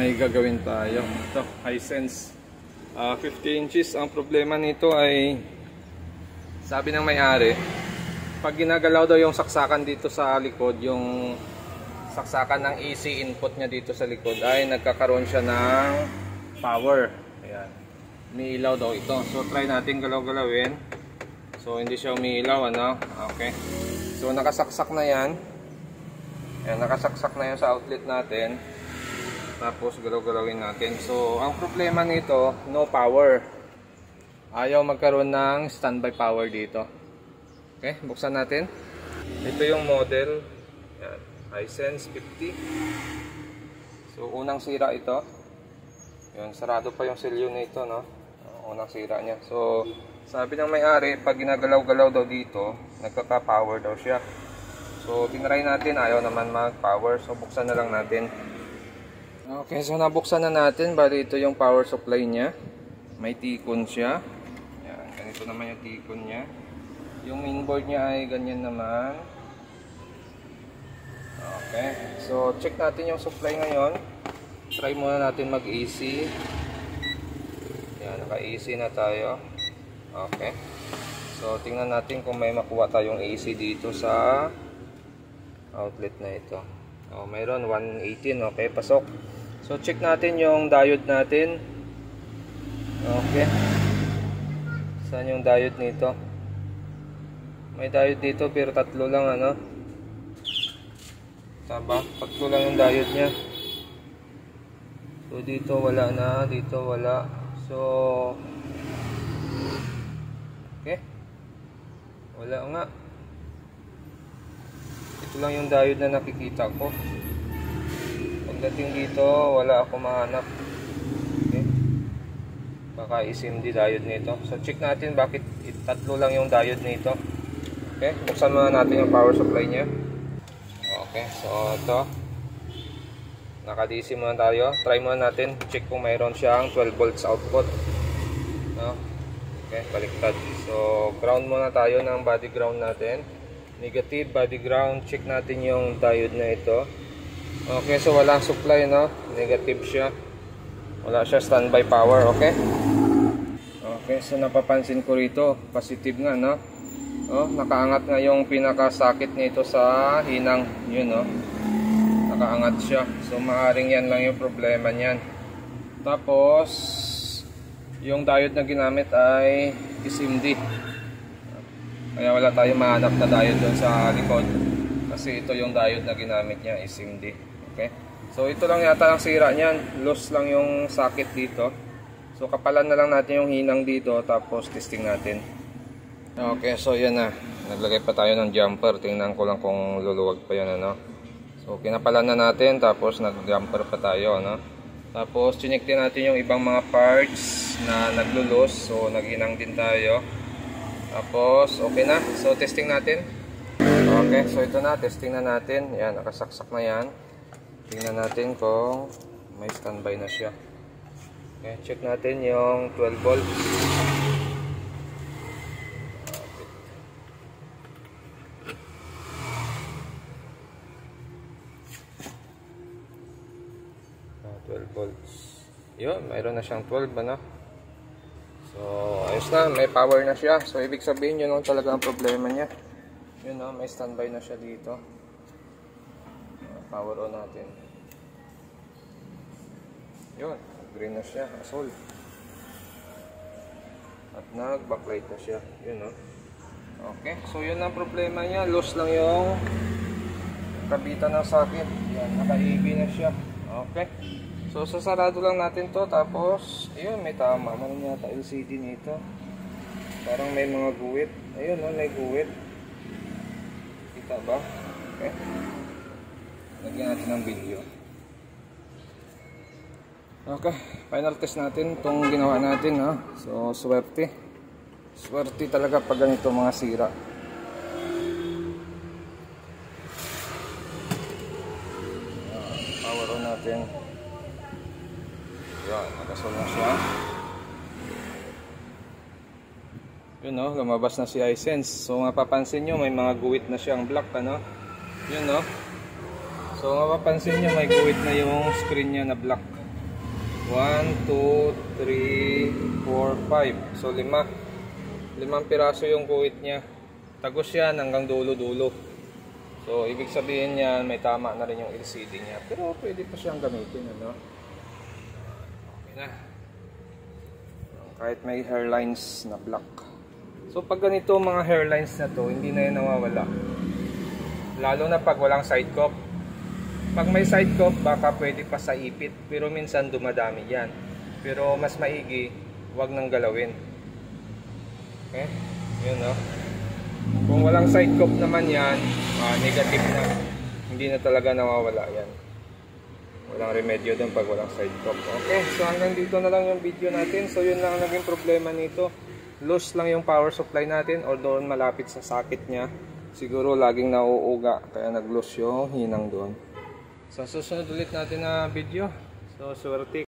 may gagawin tayo. Ito, Hisense. Ah, 50 inches. Ang problema nito ay sabi ng may-ari, pag ginagalaw daw yung saksakan dito sa likod, yung saksakan ng AC input niya dito sa likod ay nagkakaroon siya ng power. Ayan. Umiilaw daw ito. So try natin galaw-galawin. So hindi siya umiilaw ano. Okay. So nakasaksak na 'yan. Ayan, nakasaksak na 'yan sa outlet natin. Tapos galaw-galawin natin. So ang problema nito, no power. Ayaw magkaroon ng standby power dito. Okay, buksan natin. Ito yung model. Ayan. Hisense 50. So unang sira ito. Yun, sarado pa yung silyo nito, no? Unang sira niya. So, sabi ng may-ari, pag ginagalaw-galaw daw dito, nagkaka-power daw siya. So, tinry natin, ayaw naman mag-power. So, buksan na lang natin. Okay, so nabuksan na natin. Bali, ito yung power supply niya. May tikon siya. Yan, ganito naman yung tikon niya. Yung mainboard niya ay ganyan naman. Okay, so check natin yung supply ngayon. Try muna natin mag-AC. Yan, naka-AC na tayo. Okay. So, tingnan natin kung may makuha tayong AC dito sa outlet na ito. Oh, mayroon 118. Okay, pasok. So, check natin yung diode natin. Okay. Saan yung diode nito? May diode dito pero tatlo lang ano. Tama, tatlo lang yung diode niya. So dito wala na, dito wala. So Okay. Wala nga. Ito lang yung diode na nakikita ko. Pagdating dito, wala ako mahanap. Okay. Baka SMD diode nito. So check natin bakit tatlo lang yung diode nito. Okay, buksan muna natin yung power supply niya. Okay, so ito naka-DC muna tayo try muna natin check kung mayroon siyang 12 volts output no? okay baliktad so ground muna tayo ng body ground natin negative body ground check natin yung diode na ito okay so walang supply no? Negative siya. Wala siya standby power okay? Okay so napapansin ko rito positive nga no? Oh, nakaangat nga yung pinakasakit nito sa hinang yun no? Nakaangat siya. So maaring yan lang yung problema niyan. Tapos yung diode na ginamit ay SMD kaya wala tayong mahanap na diode doon sa likod kasi ito yung diode na ginamit niya SMD okay so ito lang yata ang sira niyan loose lang yung sakit dito so kapalan na lang natin yung hinang dito tapos testing natin okay so yan na naglagay pa tayo ng jumper tingnan ko lang kung luluwag pa yan ano So kinapalan na natin tapos nag-jumper pa tayo no. Tapos chinik din natin yung ibang mga parts na naglulos. So naghinang din tayo. Tapos okay na. So testing natin. Okay, so ito na testing na natin. Yan, nakasaksak na yan. Tingnan natin kung may standby na siya. Okay, check natin yung 12 volts. volts. Yun, mayroon na siyang 12 ano. So, ayos na, may power na siya. So, ibig sabihin yun ang talaga ang problema niya. Yun no, may standby na siya dito. Power on natin. Yun, green na siya, asol. At nag-backlight na siya. Yun no. Okay, so yun ang problema niya. Loose lang yung kabitan ng socket. Yan, naka-EB na siya. Okay. So, sasarado lang natin to Tapos, ayun, may tama. Meron yata LCD nito. Parang may mga guwit. Ayun, no, may guwit. Kita ba? Okay. Lagyan natin ng video. Okay, final test natin itong ginawa natin. Ha? So, swerte. Swerte talaga pag ganito mga sira. Power on natin. Yan, nakasol na siya. Yun no, lumabas na si iSense. So mapapansin nyo, may mga guwit na siyang black ano. Yun no. So mapapansin nyo, may guwit na yung screen niya na black. 1, 2, 3, 4, 5. So, lima. Limang piraso yung guhit niya. Tagos yan hanggang dulo-dulo. So, ibig sabihin yan, may tama na rin yung LCD niya. Pero pwede pa siyang gamitin, ano? Okay na. Kahit may hairlines na black. So, pag ganito mga hairlines na to, hindi na yan nawawala. Lalo na pag walang side cup. Pag may side cup, baka pwede pa sa ipit. Pero minsan dumadami yan. Pero mas maigi, wag nang galawin. Okay? Yun, no? Kung walang side cup naman yan, ah, negative na. Hindi na talaga nawawala yan. Walang remedyo doon pag walang side cup. Okay, so hanggang dito na lang yung video natin. So yun lang ang naging problema nito. Loose lang yung power supply natin or doon malapit sa socket niya. Siguro laging nauuga kaya nag-loose yung hinang doon. So susunod ulit natin na video. So swerte